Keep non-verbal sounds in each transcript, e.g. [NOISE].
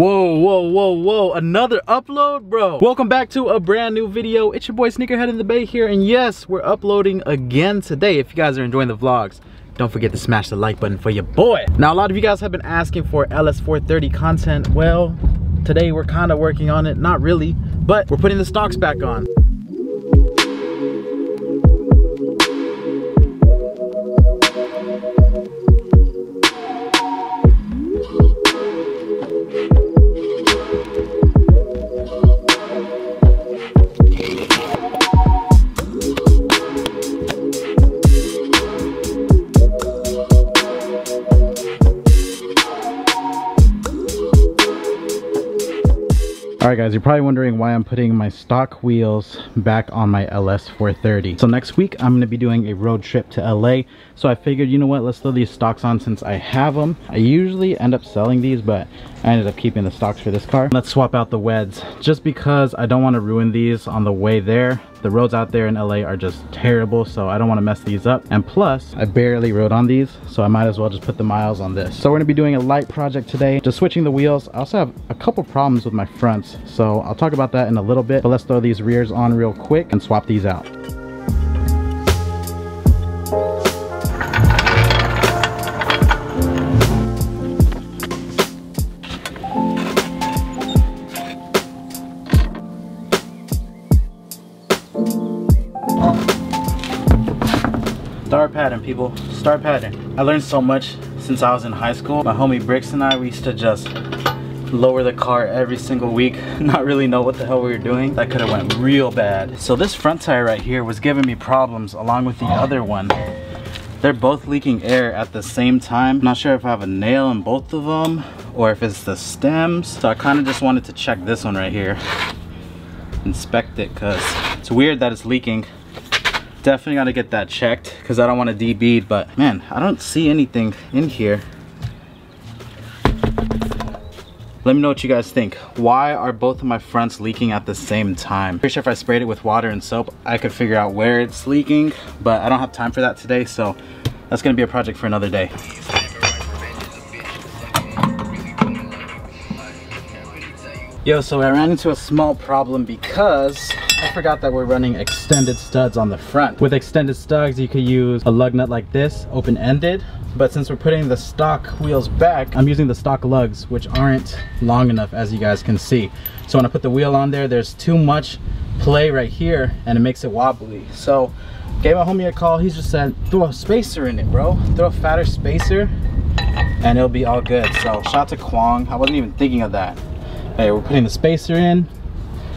Whoa, whoa, whoa, whoa, another upload, bro. Welcome back to a brand new video. It's your boy Sneakerhead in the Bay here, and yes, we're uploading again today. If you guys are enjoying the vlogs, don't forget to smash the like button for your boy. Now, a lot of you guys have been asking for LS430 content. Well, today we're kind of working on it, not really, but we're putting the stocks back on. All right guys, you're probably wondering why I'm putting my stock wheels back on my LS430. So next week, I'm gonna be doing a road trip to LA. So I figured, you know what, let's throw these stocks on since I have them. I usually end up selling these, but I ended up keeping the stocks for this car. Let's swap out the weds, just because I don't wanna ruin these on the way there. The roads out there in LA are just terrible, so I don't wanna mess these up. And plus, I barely rode on these, so I might as well just put the miles on this. So we're gonna be doing a light project today, just switching the wheels. I also have a couple problems with my fronts, so I'll talk about that in a little bit. But let's throw these rears on real quick and swap these out. Star pattern, people. Star pattern. I learned so much since I was in high school. My homie Bricks and I, we used to just lower the car every single week [LAUGHS] not really know what the hell we were doing. That could have went real bad. So this front tire right here was giving me problems along with the other one. They're both leaking air at the same time. I'm not sure if I have a nail in both of them or if it's the stems. So I kind of just wanted to check this one right here. Inspect it because it's weird that it's leaking definitely got to get that checked because I don't want to debead but man I don't see anything in here let me know what you guys think. Why are both of my fronts leaking at the same time? Pretty sure if I sprayed it with water and soap, I could figure out where it's leaking, but I don't have time for that today, so that's gonna be a project for another day. Yo, so I ran into a small problem because I forgot that we're running extended studs on the front. With extended studs, you could use a lug nut like this, open-ended, but since we're putting the stock wheels back i'm using the stock lugs which aren't long enough as you guys can see. So when i put the wheel on there there's too much play right here and it makes it wobbly. So gave my homie a call. He just said throw a spacer in it bro. Throw a fatter spacer and it'll be all good. So shout out to kwong. I wasn't even thinking of that. Hey we're putting the spacer in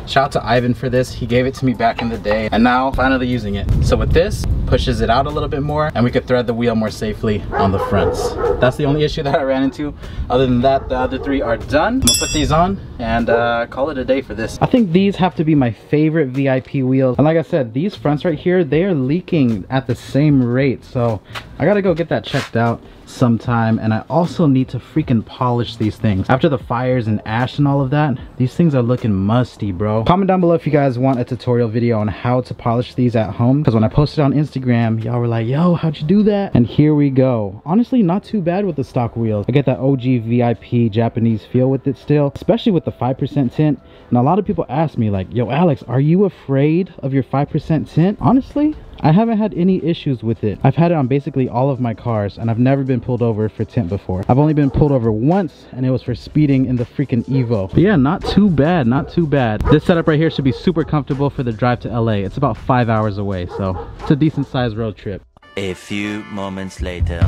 Shout out to Ivan for this. He gave it to me back in the day and now finally using it. So with this, pushes it out a little bit more and we could thread the wheel more safely on the fronts. That's the only issue that I ran into. Other than that, the other three are done. I'm gonna put these on and uh, call it a day for this. I think these have to be my favorite VIP wheels. And like I said, these fronts right here, they are leaking at the same rate. So I gotta go get that checked out sometime and I also need to freaking polish these things. After the fires and ash and all of that these things are looking musty bro. Comment down below if you guys want a tutorial video on how to polish these at home because when I posted on Instagram y'all were like yo how'd you do that? And here we go. Honestly not too bad with the stock wheels I get that OG VIP Japanese feel with it still especially with the 5% tint. And a lot of people ask me like yo Alex are you afraid of your 5% tint? Honestly I haven't had any issues with it. I've had it on basically all of my cars and I've never been pulled over for tint before. I've only been pulled over once and it was for speeding in the freaking Evo. But yeah, not too bad, not too bad. This setup right here should be super comfortable for the drive to LA. It's about five hours away, so it's a decent sized road trip. A few moments later.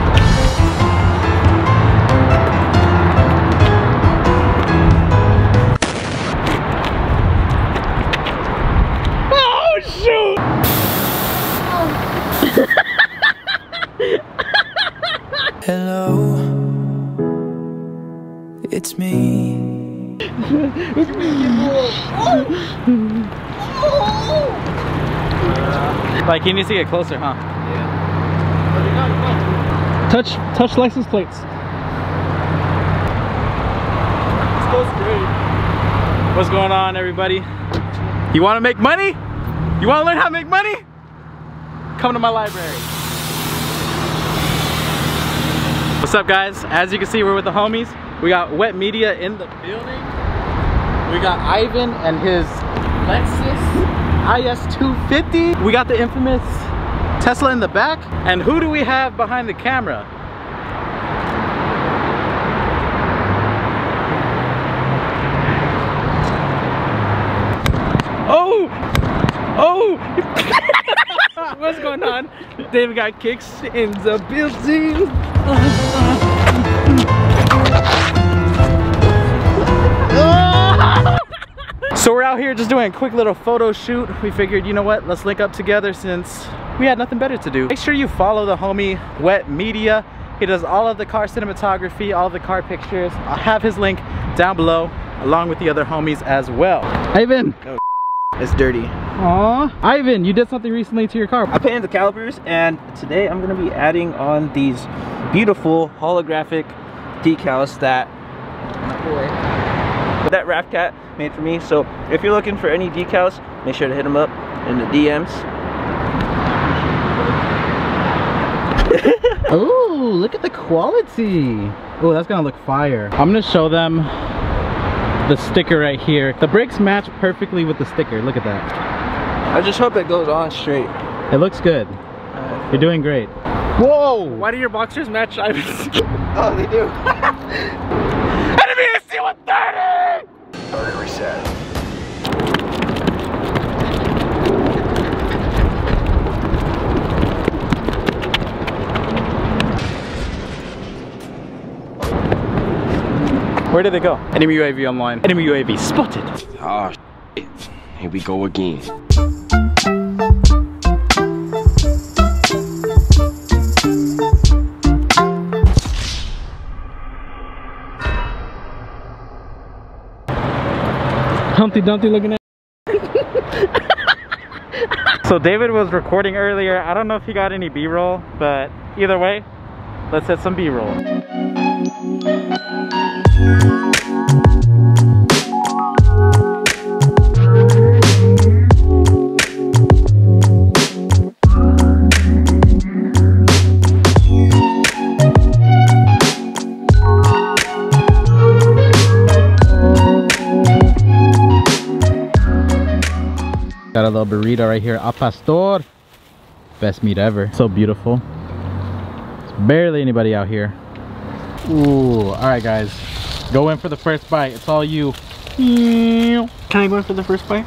Hello, it's me. [LAUGHS] Like, you need to get closer, huh? Yeah. Touch, touch license plates. What's going on, everybody? You want to make money? You want to learn how to make money? Come to my library. What's up, guys? As you can see, we're with the homies. We got Wettt Media in the building. We got Ivan and his Lexus IS250. We got the infamous Tesla in the back. And who do we have behind the camera? Oh! Oh! [LAUGHS] [LAUGHS] What's going on? David got kicks in the building. [LAUGHS] So we're out here just doing a quick little photo shoot. We figured, you know what, let's link up together since we had nothing better to do. Make sure you follow the homie Wettt Media. He does all of the car cinematography, all the car pictures. I'll have his link down below along with the other homies as well. Ivan. Oh, it's dirty. Aw. Ivan, you did something recently to your car. I painted the calipers and today I'm gonna be adding on these beautiful holographic decals that that Rap Cat made for me. So if you're looking for any decals, make sure to hit them up in the DMs. [LAUGHS] oh, look at the quality. Oh, that's gonna look fire. I'm gonna show them the sticker right here. The brakes match perfectly with the sticker. Look at that. I just hope it goes on straight. It looks good. Uh, You're doing great. Whoa! Why do your boxers match [LAUGHS] Ivan's? oh, they do. [LAUGHS] Where did they go? Enemy UAV online. Enemy UAV spotted. Ah, shit. Here we go again. Humpty Dumpty looking at. [LAUGHS] so David was recording earlier. I don't know if he got any B-roll, but either way, let's hit some B-roll. Got a little burrito right here, al pastor. Best meat ever. So beautiful. There's barely anybody out here. Ooh, all right guys. Go in for the first bite. It's all you. Can I go in for the first bite?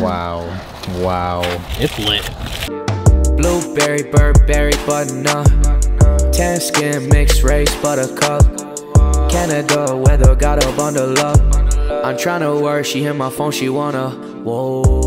Wow. Wow. It's lit. Blueberry, Burberry, butternup. Tan skin, mixed race, buttercup. Canada weather, got a bundle up. I'm tryna work, she hit my phone, she wanna. Whoa.